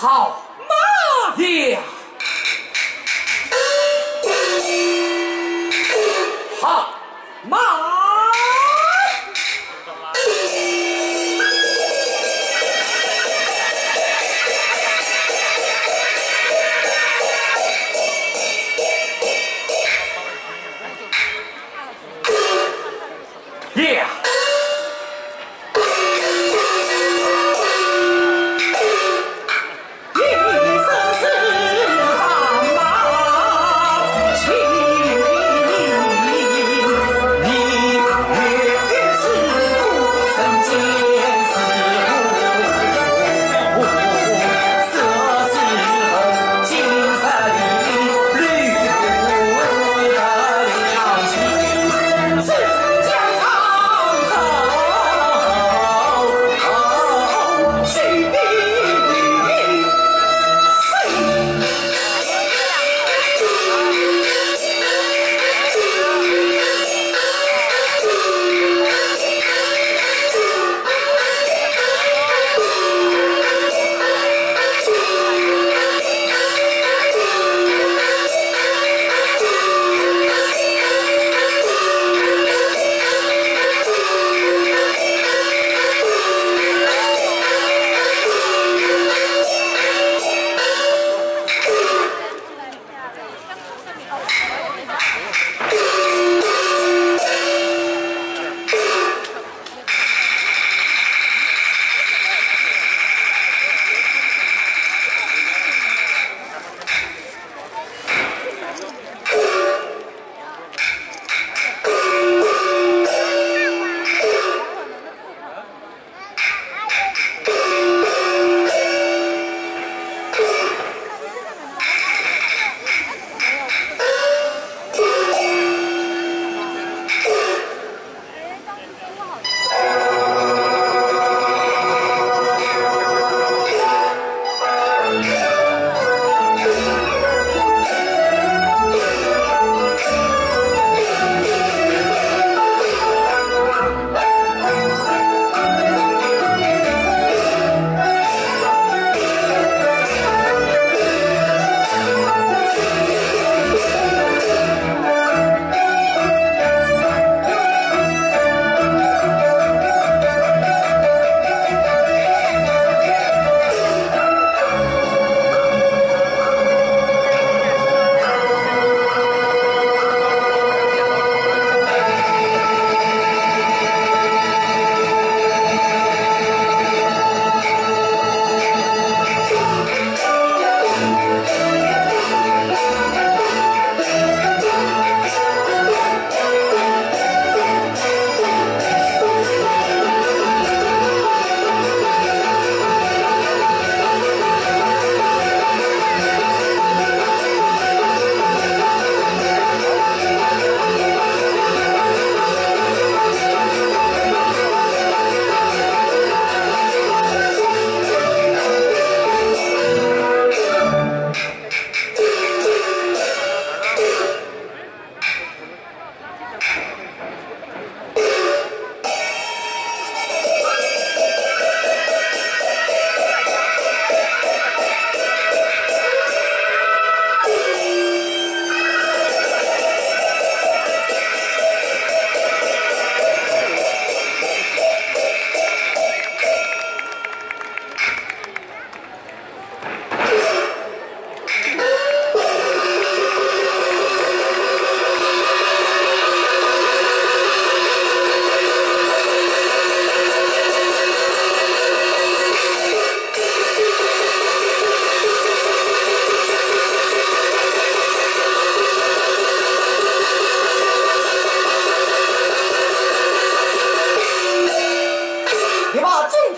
好。妈！呀！好。妈。耶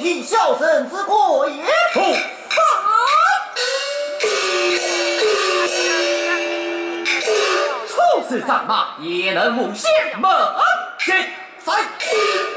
听笑声之过也。出发。处事战马也能无限猛进。三。